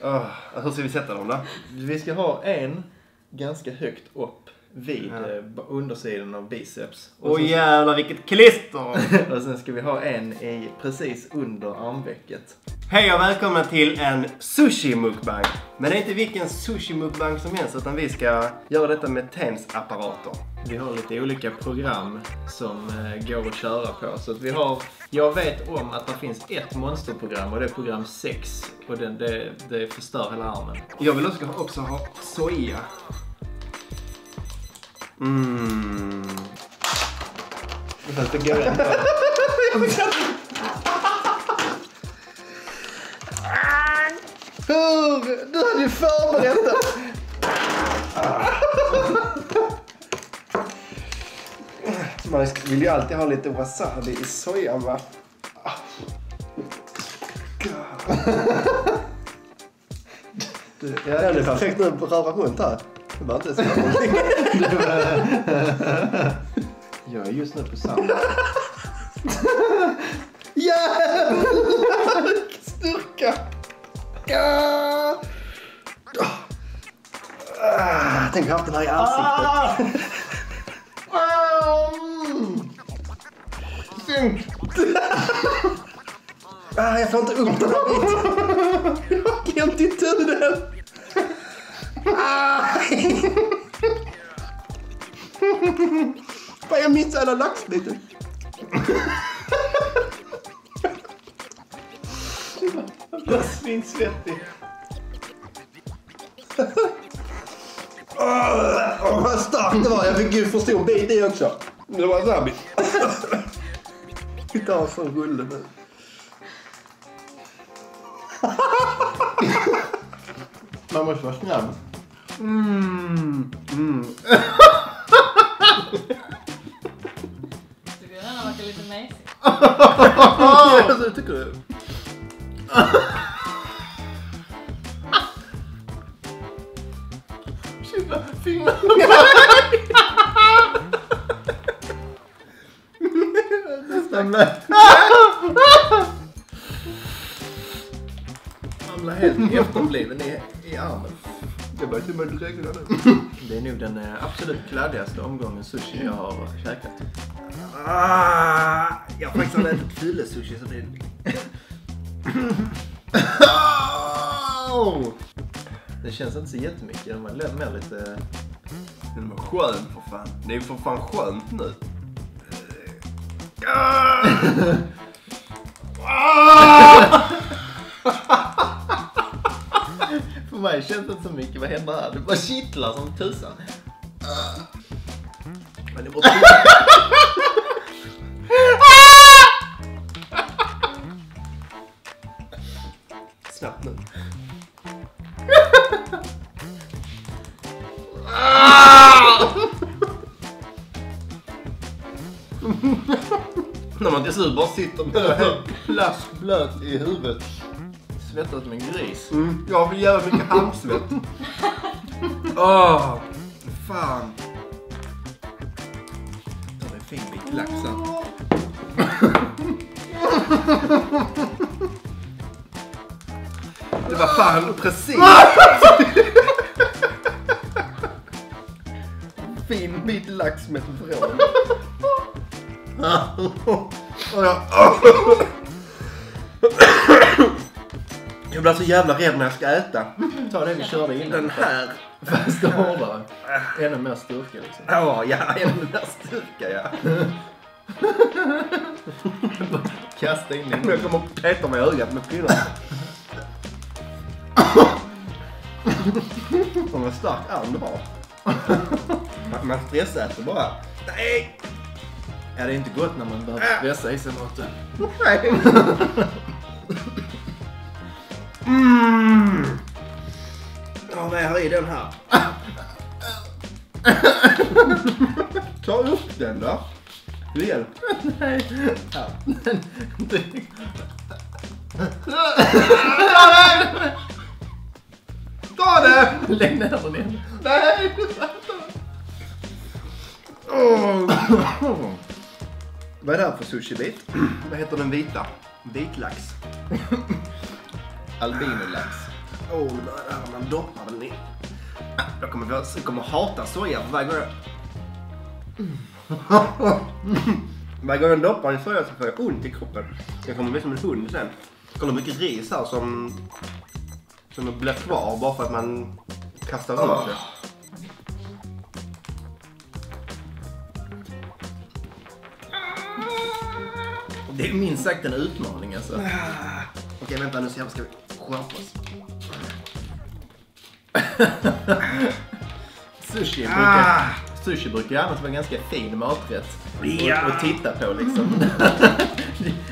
Oh, hur ska vi sätta dem då? Vi ska ha en ganska högt upp vid Ja. eh, undersidan av biceps. Åh Och, sen, jävlar vilket klister! och sen ska vi ha en i precis under armvecket. Hej och välkomna till en sushi mukbang. Men det är inte vilken sushi mukbang som helst utan vi ska göra detta med TENS-apparater. Vi har lite olika program som eh, går att köra på. Så att vi har, jag vet om att det finns ett monsterprogram och det är program 6. Och det, det, det förstör hela armen. Jag vill också, också ha soja. Mm. Det går inte. Hur? Du hade ju förberett det! Man vill ju alltid ha lite wasabi i sojan va? Du, ja, det är perfekt nu röra runt här. Det var inte ens. Jag är just nu på samma. Jävlar! Styrka! Ah! Ah, tänk att jag haft den här i ansiktet. Ah, jag får inte upp den här biten. Jag har klämt i tunneln. Aj! Fan, jag missade hela laxbiten. Jag är svinsvettig. Åh, vad starkt det var. Jag fick ju för stor bit i också. Det var wasabi. Vi tar en sån rulle nu. Man måste vara snabb. Mm. Mm. Tycker du den verkar lite mesig? Alltså, tycker du? Shit, fingrarna! Nästan med. Helt efterbliven i, i armen. Jag börjar till och med regna nu. Det är nog den eh, absolut kladdigaste omgången sushi jag har käkat. Ah, jag har faktiskt aldrig ätit fyllesushi så det är... Au! Det känns inte så jättemycket. Den var mer lite... Den var skön för fan. Det är för fan skönt nu. Ah! Ah! Mig känns inte så mycket. Vad händer här? Det bara kittlar som tusan. Men det var Snabbt nu. När man till slut bara sitter med Jag är helt plask blöt i huvudet. Svettas som en gris. Mm, jag har för jävla mycket handsvett. Åh, fan. Det är en fin bit lax här. Det var fan precis. fin bit lax med ett vrål. blir så jävla rädd när jag ska äta. Ta det vi körde innan. Den här. Fast hårdare. Ännu mer styrka liksom. Ja, ja, ännu mer styrka ja. Kasta in i Men jag kommer att peta mig i ögat med pinnar. Fan vad stark arm du har. Man- Man stressäter bara. Nej! Ja, det är inte gott när man behöver stressa i sig maten. Nej! Mm. Ja, vad är i den här? Ta upp den då. Du. Nej. Ja. Ta det! Lägg ner den igen. Nej! Åh. Vad är det här för sushibit? Vad heter den vita? Vitlax. Albinolax. Åh, oh, man doppar den i. Jag kommer, jag kommer hata soja för varje gång jag... varje gång jag doppar i soja så får jag ont i kroppen. Jag kommer bli som en hund sen. Kolla hur mycket ris här som, som blir kvar bara för att man kastar runt det. Det är minst sagt en utmaning alltså. Okej, vänta nu ska vi skärpa oss. Sushi Ah. brukar, sushi brukar ju annars vara en ganska fin maträtt. Ja. Titta på liksom.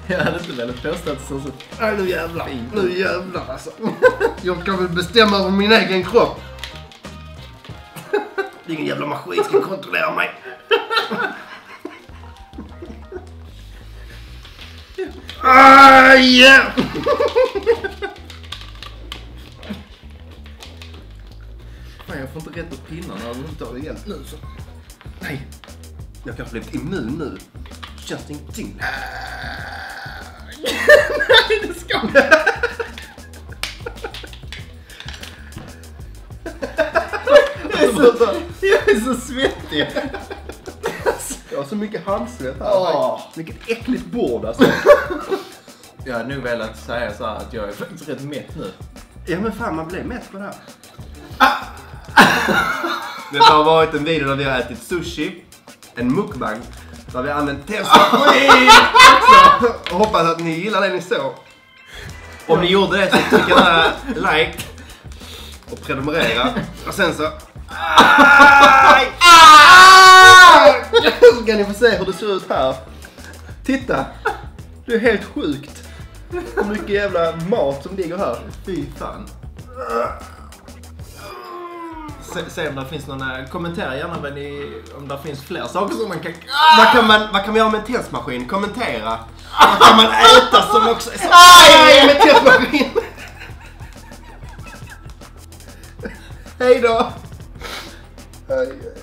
jag hade inte velat påstå att det såg så... Nej, nu jävlar. Nu jävlar alltså. Jag ska väl bestämma över min egen kropp. Ingen jävla maskin ska kontrollera mig. Aj! Fan, får inte rätt på pinnarna överhuvudtaget igen. Nu så. Nej. Jag kanske blivit immun nu. Känns det ingenting? Nej, det ska så, jag är så svettig. Jag har så mycket handsvett här. Åh. Vilket äckligt bord alltså. Jag hade nog velat säga så här att jag är faktiskt rätt mätt nu. Ja men fan man blir mätt på det här. Det har varit en video där vi har ätit sushi, en mukbang, där vi har använt testmaskin också. Och hoppas att ni gillar det ni såg. Om ni gjorde det så tryck gärna like och prenumerera. Och sen så... Så ska ni få se hur det ser ut här. Titta! Det är helt sjukt. Hur mycket jävla mat som ligger här. Fy fan. Se, se om det finns några... Kommentera gärna vad ni, om det finns fler saker som man kan... Vad kan man, vad kan man göra med en testmaskin? Kommentera. Vad kan man äta som också är så aj med testmaskin? Hej då! Aj, aj.